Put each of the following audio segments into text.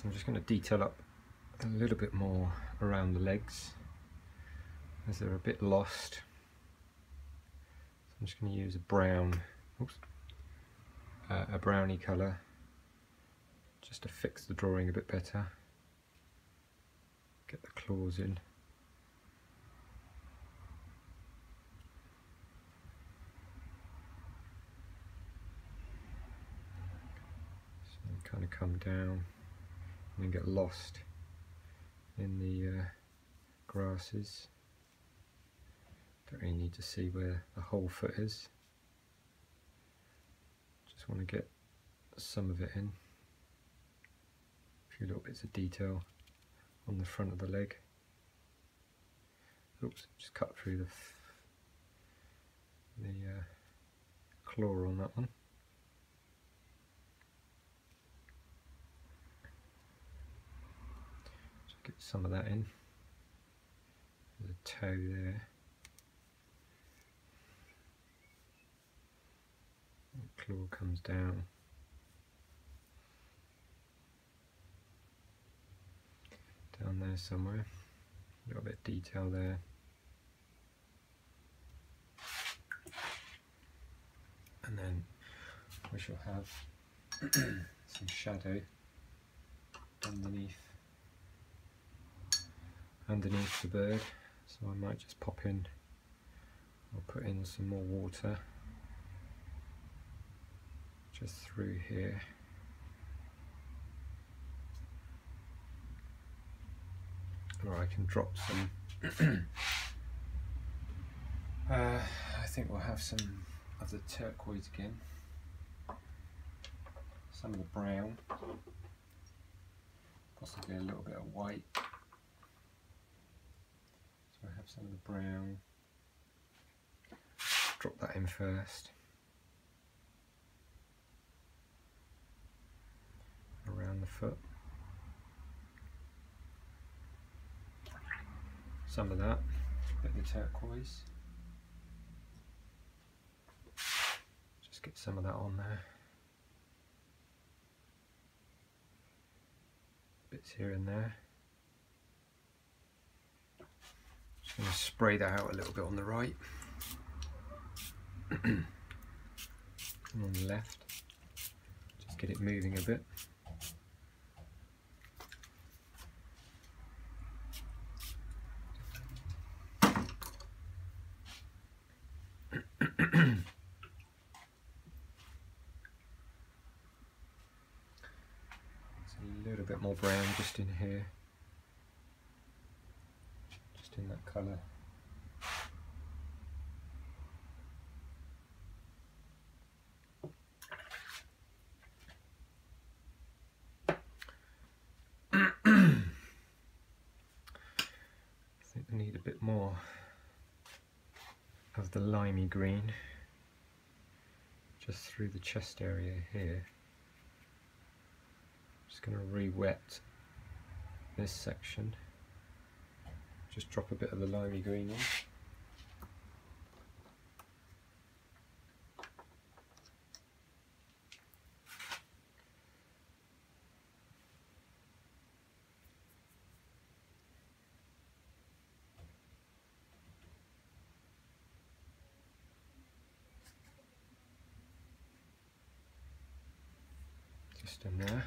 So I'm just going to detail up a little bit more around the legs as they're a bit lost. So I'm just going to use a brown, oops, uh, a browny colour just to fix the drawing a bit better. Get the claws in. So kind of come down and get lost in the uh, grasses. Don't really need to see where the whole foot is. Just want to get some of it in. A few little bits of detail on the front of the leg. Oops, just cut through the the uh, claw on that one. Just get some of that in. A toe there. The claw comes down. Down there somewhere. A little bit of detail there. And then we shall have some shadow underneath underneath the bird. So I might just pop in I'll put in some more water just through here. Or I can drop some. Uh, I think we'll have some of the turquoise again. Some of the brown. Possibly a little bit of white have some of the brown. Drop that in first. Around the foot. Some of that. Bit of the turquoise. Just get some of that on there. Bits here and there just going to spray that out a little bit on the right. And on the left. Just get it moving a bit. A little bit more brown just in here that colour I think we need a bit more of the limey green just through the chest area here. Just going to re-wet this section. Just drop a bit of the limey green in. just in there.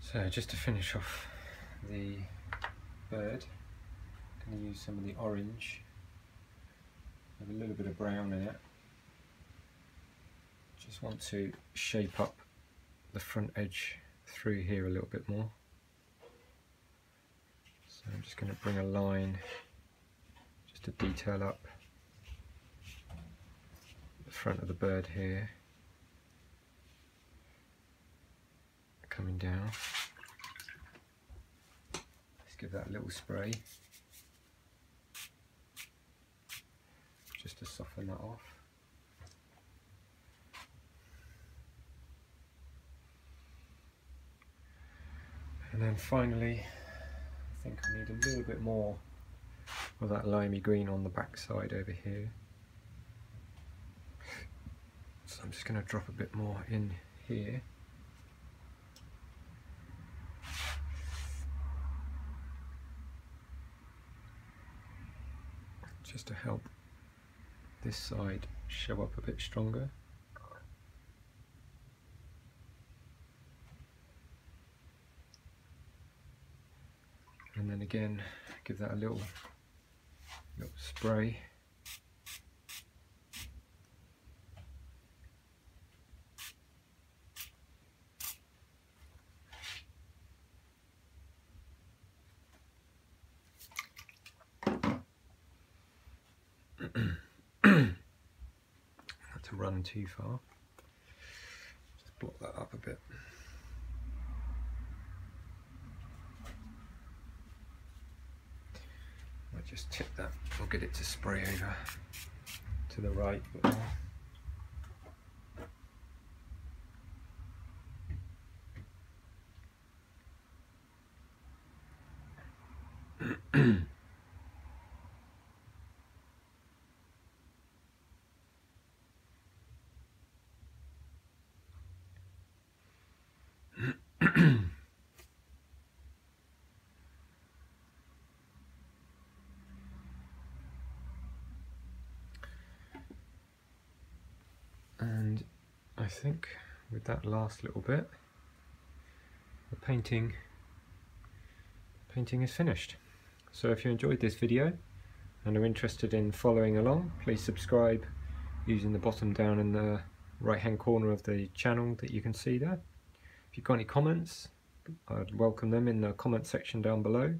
So just to finish off the bird, I'm going to use some of the orange with a little bit of brown in it. Just want to shape up the front edge through here a little bit more. So I'm just going to bring a line just to detail up the front of the bird here. coming down. Give that a little spray just to soften that off. And then finally, I think I need a little bit more of that limey green on the back side over here. So I'm just going to drop a bit more in here. Just to help this side show up a bit stronger. And then again, give that a little, little spray. Run too far. Just block that up a bit. I just tip that, we'll get it to spray over to the right. and I think with that last little bit the painting painting is finished. So if you enjoyed this video and are interested in following along please subscribe using the bottom down in the right hand corner of the channel that you can see there if you've got any comments I'd welcome them in the comment section down below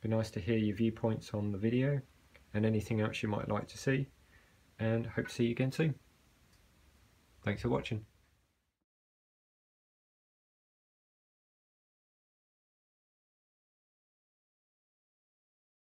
be nice to hear your viewpoints on the video and anything else you might like to see and hope to see you again soon Thanks for watching.